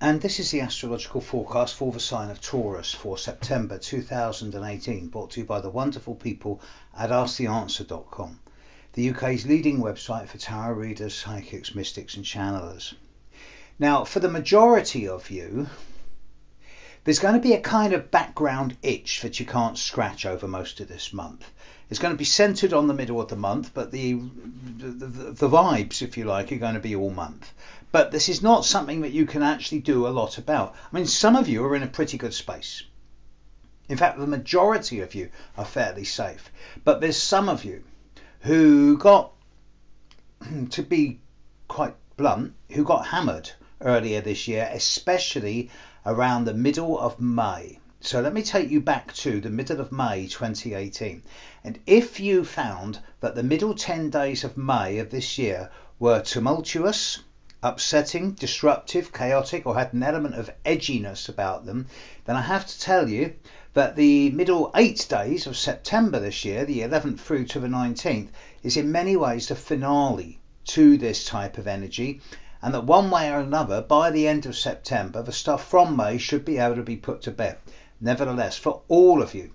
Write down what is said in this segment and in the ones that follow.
and this is the astrological forecast for the sign of Taurus for September 2018, brought to you by the wonderful people at AskTheAnswer.com, the UK's leading website for tarot readers, psychics, mystics, and channelers. Now, for the majority of you, there's going to be a kind of background itch that you can't scratch over most of this month. It's going to be centered on the middle of the month, but the, the, the, the vibes, if you like, are going to be all month. But this is not something that you can actually do a lot about. I mean, some of you are in a pretty good space. In fact, the majority of you are fairly safe. But there's some of you who got, to be quite blunt, who got hammered earlier this year, especially around the middle of May. So let me take you back to the middle of May 2018. And if you found that the middle 10 days of May of this year were tumultuous, upsetting, disruptive, chaotic, or had an element of edginess about them, then I have to tell you that the middle eight days of September this year, the 11th through to the 19th, is in many ways the finale to this type of energy, and that one way or another, by the end of September, the stuff from May should be able to be put to bed. Nevertheless, for all of you,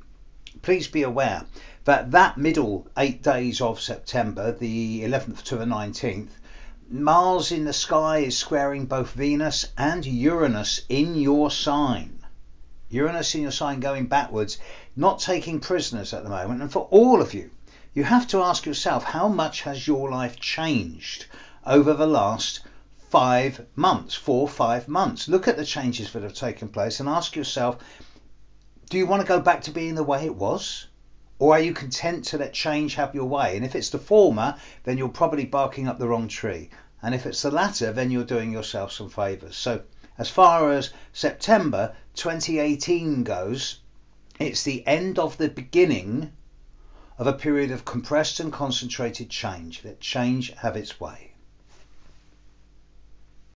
please be aware that that middle eight days of September, the 11th to the 19th, Mars in the sky is squaring both Venus and Uranus in your sign. Uranus in your sign going backwards, not taking prisoners at the moment. And for all of you, you have to ask yourself how much has your life changed over the last five months, four, five months? Look at the changes that have taken place and ask yourself do you want to go back to being the way it was? Or are you content to let change have your way? And if it's the former, then you're probably barking up the wrong tree. And if it's the latter, then you're doing yourself some favours. So, as far as September 2018 goes, it's the end of the beginning of a period of compressed and concentrated change. Let change have its way.